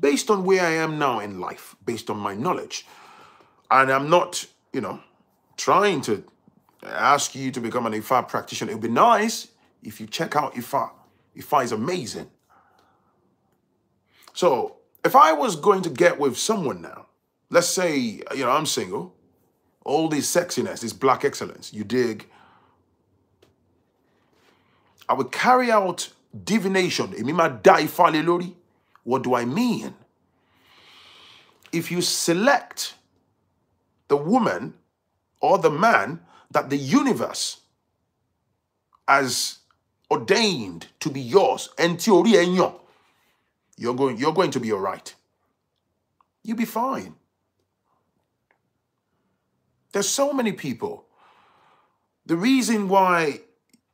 based on where I am now in life, based on my knowledge. And I'm not, you know, trying to ask you to become an IFA practitioner. It would be nice if you check out IFA. IFA is amazing. So if I was going to get with someone now, let's say, you know, I'm single, all this sexiness, this black excellence, you dig, I would carry out divination. What do I mean? If you select the woman or the man that the universe has ordained to be yours, you're going, you're going to be all right. You'll be fine. There's so many people. The reason why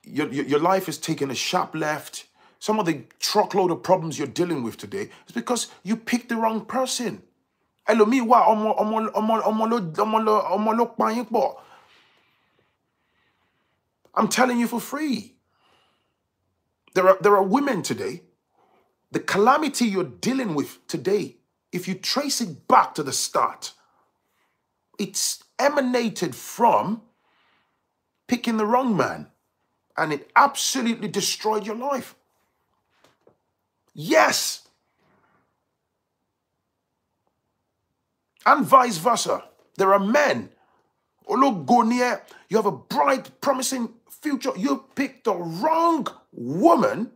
your, your, your life is taking a sharp left, some of the truckload of problems you're dealing with today is because you picked the wrong person. I'm telling you for free. There are there are women today. The calamity you're dealing with today, if you trace it back to the start, it's emanated from picking the wrong man, and it absolutely destroyed your life. Yes. And vice versa. There are men. Ologonia, you have a bright, promising future. You picked the wrong woman.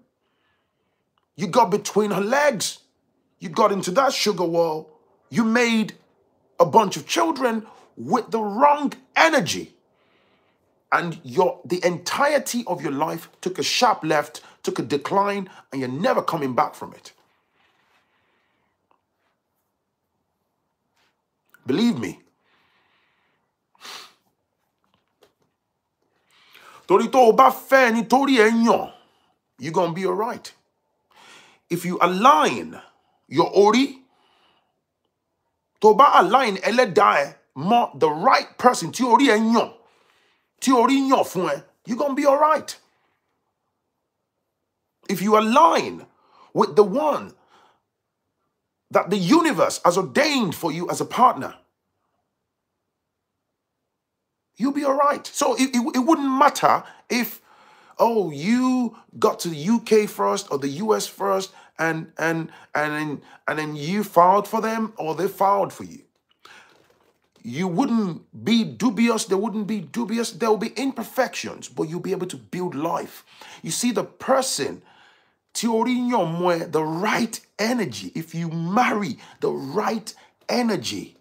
You got between her legs. You got into that sugar wall. You made a bunch of children with the wrong energy. And your the entirety of your life took a sharp left took a decline, and you're never coming back from it. Believe me. Nítorí ẹ̀ yàn, you're going to be all right. If you align your ori, tó bá align ẹlẹ́dàá ẹ̀ mọ́ the right person yàn, tí orí yàn fún ẹ, you're going to be all right if you align with the one that the universe has ordained for you as a partner, you'll be all right. So it, it, it, wouldn't matter if, oh, you got to the UK first or the US first and and and then and then you filed for them or they filed for you. You wouldn't be dubious, there wouldn't be dubious, there will be imperfections, but you'll be able to build life. You see, the person the right energy, if you marry the right energy,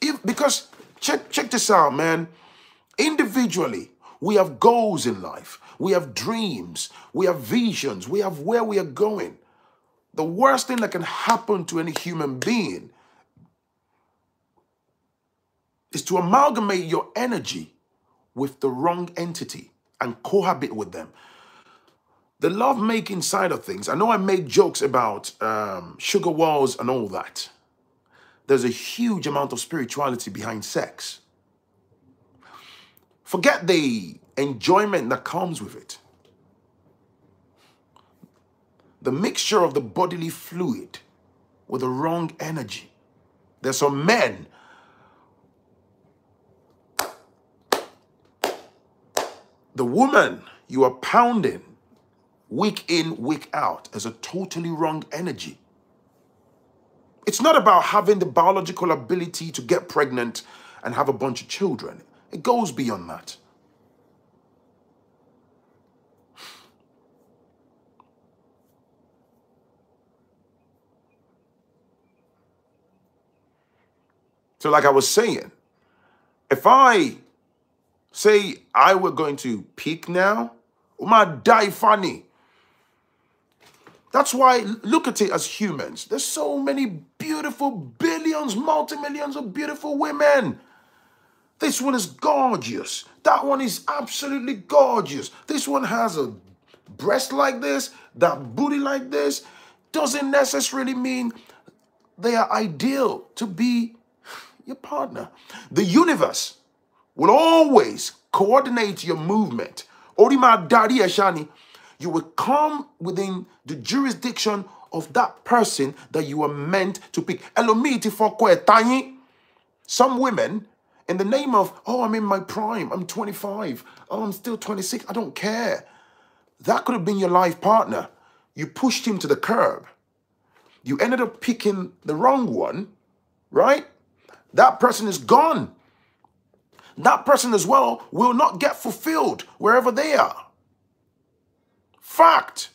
if, because check, check this out, man. Individually, we have goals in life. We have dreams. We have visions. We have where we are going. The worst thing that can happen to any human being is to amalgamate your energy with the wrong entity and cohabit with them. The love making side of things, I know I make jokes about um, sugar walls and all that. There's a huge amount of spirituality behind sex. Forget the enjoyment that comes with it. The mixture of the bodily fluid with the wrong energy. There's some men The woman you are pounding week in, week out is a totally wrong energy. It's not about having the biological ability to get pregnant and have a bunch of children. It goes beyond that. So, like I was saying, if I say I were going to peak now, my die funny. That's why look at it as humans. There's so many beautiful billions, multi-millions of beautiful women. This one is gorgeous. That one is absolutely gorgeous. This one has a breast like this, that booty like this. Doesn't necessarily mean they are ideal to be your partner. The universe will always coordinate your movement. Orima Dari you will come within the jurisdiction of that person that you are meant to pick. Some women, in the name of, oh, I'm in my prime, I'm 25, oh, I'm still 26, I don't care. That could have been your life partner. You pushed him to the curb. You ended up picking the wrong one, right? That person is gone. That person as well will not get fulfilled wherever they are. Fact.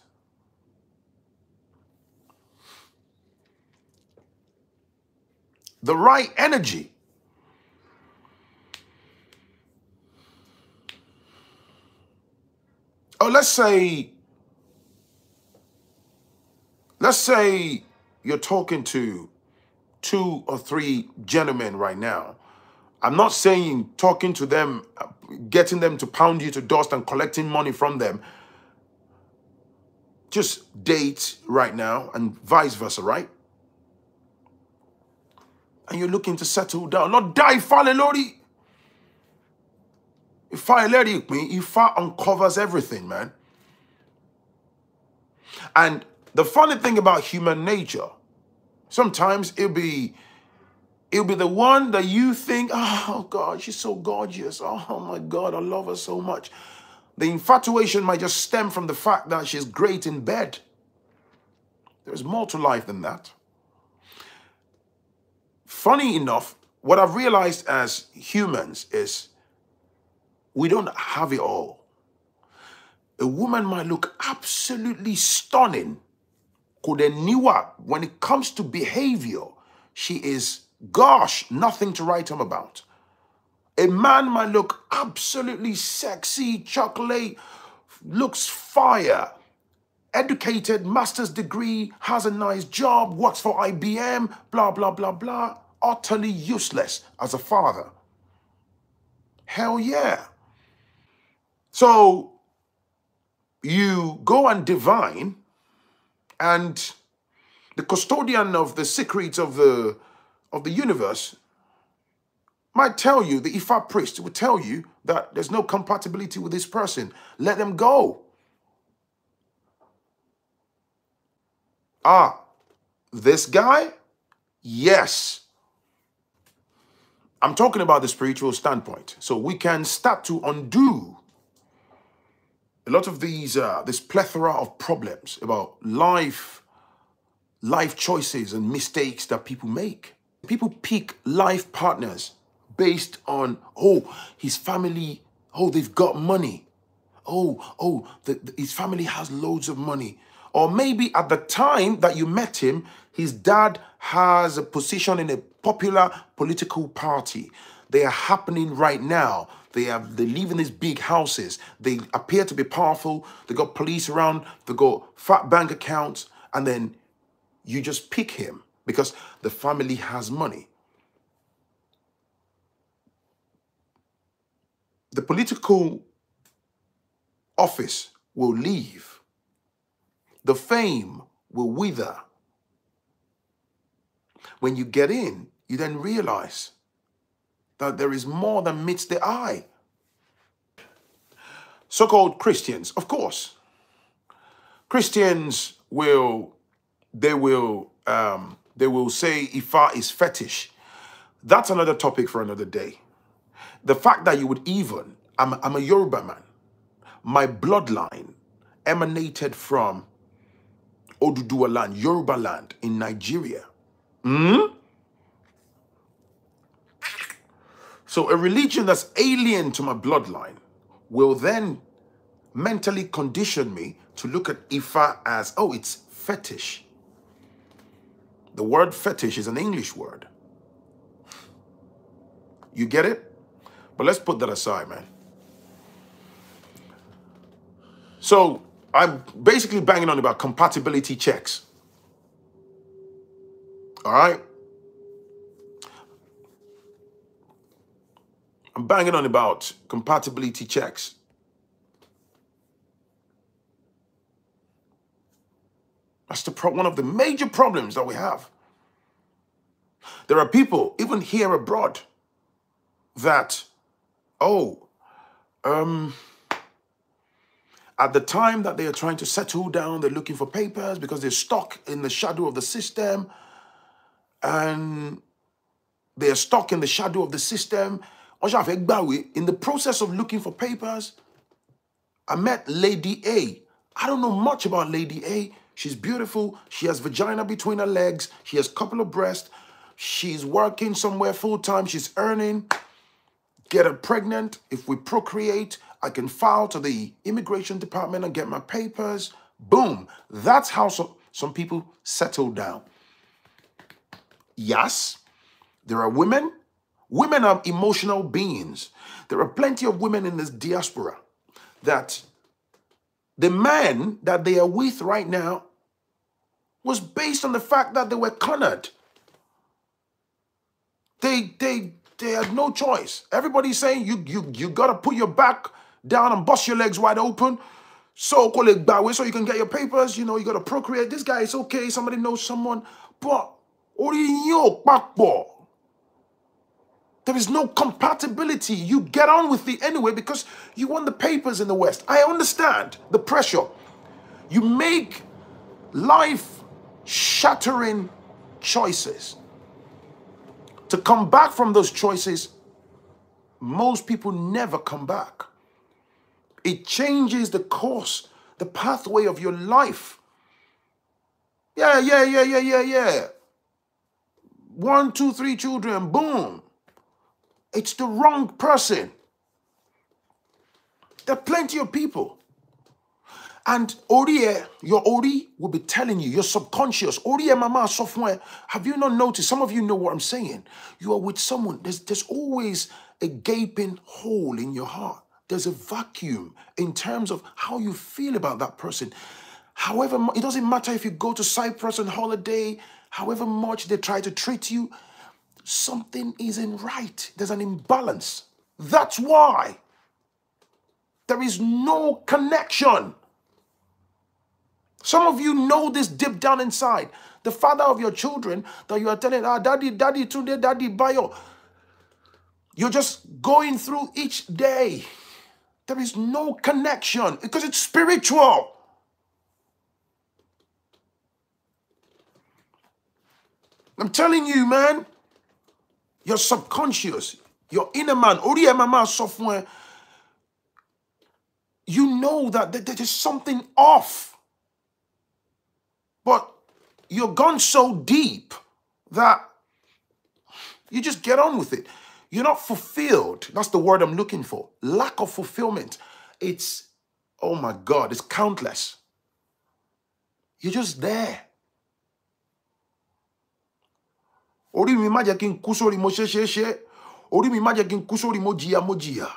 The right energy. Oh, let's say, let's say you're talking to two or three gentlemen right now. I'm not saying talking to them, getting them to pound you to dust and collecting money from them. Just date right now and vice versa, right? And you're looking to settle down. Not die, fale lori. If I let you me, if I uncovers everything, man. And the funny thing about human nature Sometimes it'll be it'll be the one that you think, oh God, she's so gorgeous. Oh my God, I love her so much. The infatuation might just stem from the fact that she's great in bed. There's more to life than that. Funny enough, what I've realized as humans is we don't have it all. A woman might look absolutely stunning Kodeniwa, when it comes to behavior, she is, gosh, nothing to write home about. A man might look absolutely sexy, chocolate, looks fire, educated, master's degree, has a nice job, works for IBM, blah, blah, blah, blah, utterly useless as a father. Hell yeah. So you go and divine and the custodian of the secrets of the, of the universe might tell you, the Ifa priest would tell you that there's no compatibility with this person. Let them go. Ah, this guy? Yes. I'm talking about the spiritual standpoint. So we can start to undo a lot of these, uh, this plethora of problems about life, life choices and mistakes that people make. People pick life partners based on, oh, his family, oh, they've got money. Oh, oh, the, the, his family has loads of money. Or maybe at the time that you met him, his dad has a position in a popular political party. They are happening right now. They have they live in these big houses. They appear to be powerful. They got police around. They got fat bank accounts, and then you just pick him because the family has money. The political office will leave. The fame will wither. When you get in, you then realize that there is more than meets the eye. So-called Christians, of course. Christians will, they will, um, they will say Ifa is fetish. That's another topic for another day. The fact that you would even, I'm, I'm a Yoruba man. My bloodline emanated from Oduduwa land, Yoruba land in Nigeria. Mm? So a religion that's alien to my bloodline will then mentally condition me to look at Ifa as, oh, it's fetish. The word fetish is an English word. You get it? But let's put that aside, man. So I'm basically banging on about compatibility checks. All right? I'm banging on about compatibility checks. That's the one of the major problems that we have. There are people, even here abroad, that, oh, um, At the time that they are trying to settle down, they're looking for papers because they're stuck in the shadow of the system. And they're stuck in the shadow of the system. In the process of looking for papers, I met Lady A. I don't know much about Lady A. She's beautiful. She has vagina between her legs. She has couple of breasts. She's working somewhere full time. She's earning. Get her pregnant. If we procreate, I can file to the immigration department and get my papers. Boom. That's how some, some people settle down. Yes, there are women. Women are emotional beings. There are plenty of women in this diaspora that the man that they are with right now was based on the fact that they were cornered. They they they had no choice. Everybody's saying you you you gotta put your back down and bust your legs wide open. So call it back so you can get your papers. You know, you gotta procreate. This guy is okay. Somebody knows someone. But there is no compatibility. You get on with it anyway because you want the papers in the West. I understand the pressure. You make life shattering choices. To come back from those choices, most people never come back. It changes the course, the pathway of your life. Yeah, yeah, yeah, yeah, yeah, yeah. One, two, three children, boom. It's the wrong person. There are plenty of people. And Ori, eh, your Ori will be telling you, your subconscious, Ori eh, mama software. Have you not noticed? Some of you know what I'm saying. You are with someone, there's, there's always a gaping hole in your heart there's a vacuum in terms of how you feel about that person. However, it doesn't matter if you go to Cyprus on holiday, however much they try to treat you, something isn't right. There's an imbalance. That's why there is no connection. Some of you know this deep down inside. The father of your children that you are telling, ah, daddy, daddy, today, daddy, bio. You're just going through each day. There is no connection because it's spiritual. I'm telling you, man, your subconscious, your inner man, you know that there is something off. You're gone so deep that you just get on with it. You're not fulfilled. That's the word I'm looking for. Lack of fulfillment. It's, oh my God, it's countless. You're just there. Orí mi mo. Orí mi mo mo.